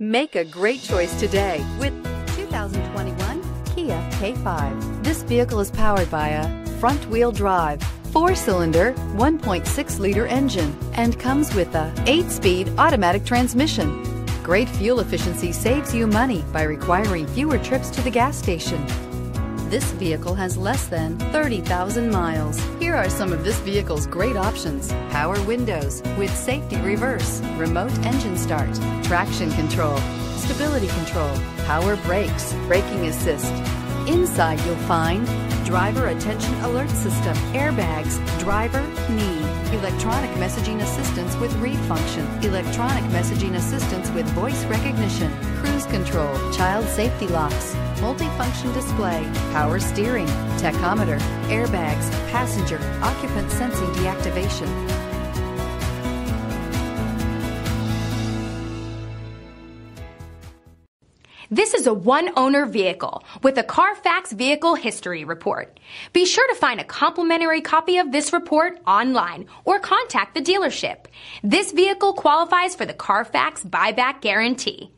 Make a great choice today with 2021 Kia K5. This vehicle is powered by a front wheel drive, four cylinder, 1.6 liter engine, and comes with a 8 speed automatic transmission. Great fuel efficiency saves you money by requiring fewer trips to the gas station. This vehicle has less than 30,000 miles. Here are some of this vehicle's great options. Power windows with safety reverse, remote engine start, traction control, stability control, power brakes, braking assist. Inside you'll find driver attention alert system, airbags, driver, knee, electronic messaging assistance with read function, electronic messaging assistance with voice recognition, cruise control, child safety locks, multifunction display, power steering, tachometer, airbags, passenger, occupant sensing deactivation. This is a one owner vehicle with a Carfax Vehicle History Report. Be sure to find a complimentary copy of this report online or contact the dealership. This vehicle qualifies for the Carfax Buyback Guarantee.